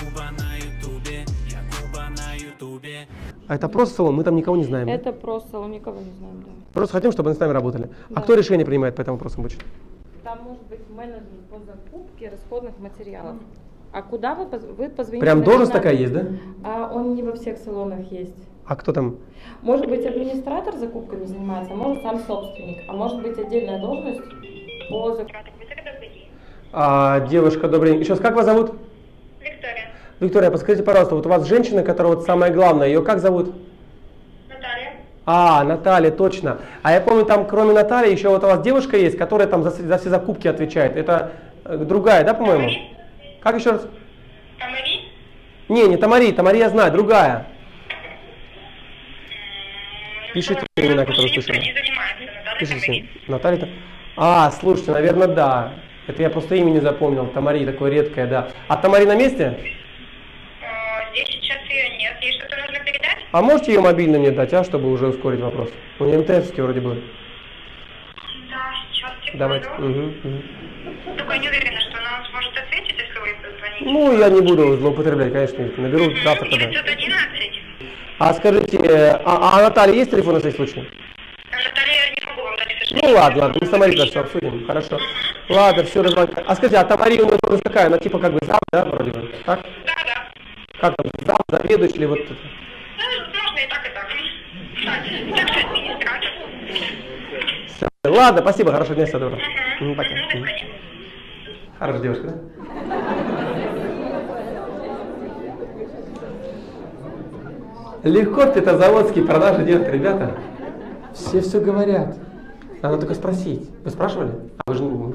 Якуба на ютубе, Якуба на ютубе. А это просто салон, мы там никого не знаем. Это просто салон, никого не знаем, да. Просто хотим, чтобы они с нами работали. А Да. кто решение принимает по этому вопросу обычно? Там может быть менеджер по закупке расходных материалов. А куда вы, поз- вы позвоните? Прям должность такая есть, да? А он не во всех салонах есть. А кто там? Может быть, администратор закупками занимается, а может сам собственник, а может быть отдельная должность по закупке. А, девушка, добрый день. Еще раз, как вас зовут? Виктория. Подскажите, пожалуйста, вот у вас женщина, которая вот самое главное, ее как зовут? Наталья. А, Наталья, точно. А я помню, там кроме Натальи еще вот у вас девушка есть, которая там за, за все закупки отвечает. Это э, другая, да, по-моему? Тамари? Как еще раз? Тамари? Не, не Тамари, Тамари я знаю, другая. Пишите Ну, имена, которые слышали. Пишите. Наталья. Та- А, слушайте, наверное, да. Это я просто имя не запомнил. Тамари, такое редкое, да. А Тамари на месте? Здесь сейчас ее нет. Ей что-то нужно передать? А можете ее мобильный мне дать, а, чтобы уже ускорить вопрос? У нее МТСовский вроде бы. Да, сейчас, секунду. Давайте. Мгм, мгм. Только я не уверена, что она сможет ответить, если вы позвоните. Ну, я не буду злоупотреблять, конечно, наберу завтра тогда. 911. А скажите, а, а Наталья есть телефон на всякий случай? Наталья, я не могу вам дать, к Ну ладно, ладно, мы с Тамарой все обсудим, хорошо. Ладно, все, звонка. А скажите, а Тамари у должность какая? Она типа как бы зам, да, вроде бы? Так? Как там, зам, заведующий или вот это? Ну, можно и так, и так. Так, также администратор. Всё. Ладно, спасибо, хорошего дня, всего доброго. Пока. Хорошая девушка, да? Легко в Петрозаводске продажи делать, ребята. Все все говорят. Надо только спросить. Вы спрашивали? А вы же... не-